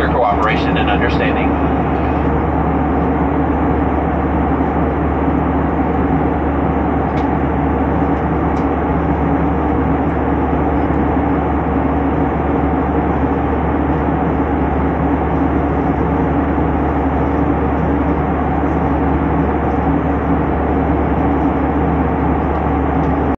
your cooperation and understanding.